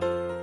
Bye.